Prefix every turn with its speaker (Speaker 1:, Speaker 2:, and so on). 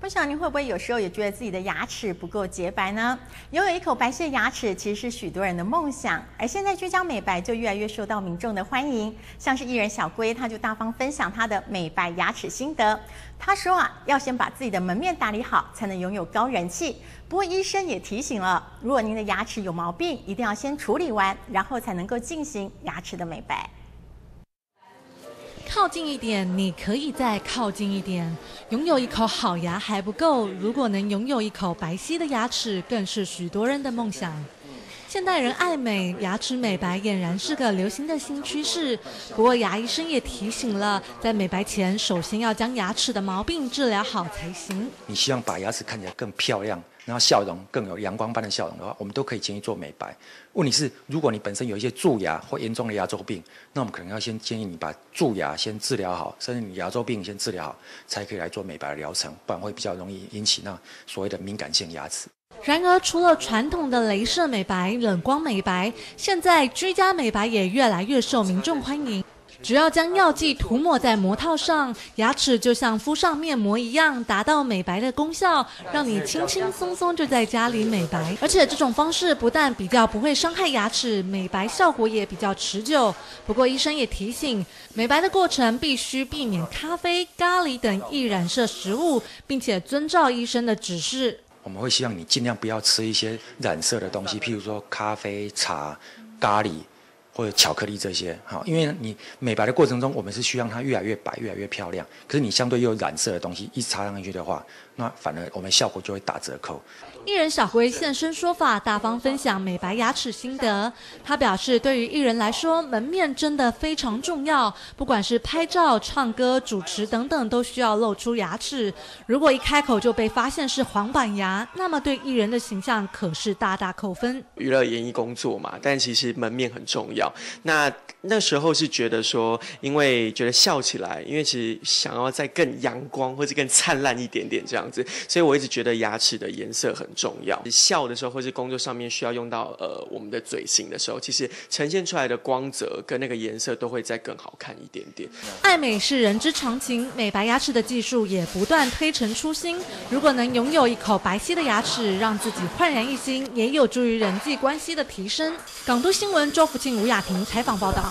Speaker 1: 不晓得您会不会有时候也觉得自己的牙齿不够洁白呢？拥有一口白皙的牙齿，其实是许多人的梦想。而现在居家美白就越来越受到民众的欢迎，像是艺人小龟，他就大方分享他的美白牙齿心得。他说啊，要先把自己的门面打理好，才能拥有高人气。不过医生也提醒了，如果您的牙齿有毛病，一定要先处理完，然后才能够进行牙齿的美白。
Speaker 2: 靠近一点，你可以再靠近一点。拥有一口好牙还不够，如果能拥有一口白皙的牙齿，更是许多人的梦想。现代人爱美，牙齿美白俨然是个流行的新趋势。不过牙医生也提醒了，在美白前，首先要将牙齿的毛病治疗好才行。
Speaker 3: 你希望把牙齿看起来更漂亮？然后笑容更有阳光般的笑容的话，我们都可以建议做美白。问题是，如果你本身有一些蛀牙或严重的牙周病，那我们可能要先建议你把蛀牙先治疗好，甚至你牙周病先治疗好，才可以来做美白疗程，不然会比较容易引起那所谓的敏感性牙齿。
Speaker 2: 然而，除了传统的镭射美白、冷光美白，现在居家美白也越来越受民众欢迎。只要将药剂涂抹在膜套上，牙齿就像敷上面膜一样，达到美白的功效，让你轻轻松松就在家里美白。而且这种方式不但比较不会伤害牙齿，美白效果也比较持久。不过医生也提醒，美白的过程必须避免咖啡、咖喱等易染色食物，并且遵照医生的指示。
Speaker 3: 我们会希望你尽量不要吃一些染色的东西，譬如说咖啡、茶、咖喱。或者巧克力这些，好，因为你美白的过程中，我们是需要它越来越白、越来越漂亮。可是你相对又染色的东西，一插上去的话，那反而我们效果就会打折扣。
Speaker 2: 艺人小辉现身说法，大方分享美白牙齿心得。他表示，对于艺人来说，门面真的非常重要，不管是拍照、唱歌、主持等等，都需要露出牙齿。如果一开口就被发现是黄板牙，那么对艺人的形象可是大大扣分。
Speaker 4: 娱乐演艺工作嘛，但其实门面很重要。那那时候是觉得说，因为觉得笑起来，因为其实想要再更阳光或者更灿烂一点点这样子，所以我一直觉得牙齿的颜色很。重要笑的时候，或是工作上面需要用到呃我们的嘴型的时候，其实呈现出来的光泽跟那个颜色都会再更好看一点点。
Speaker 2: 爱美是人之常情，美白牙齿的技术也不断推陈出新。如果能拥有一口白皙的牙齿，让自己焕然一新，也有助于人际关系的提升。港都新闻周福庆、吴雅婷采访报道。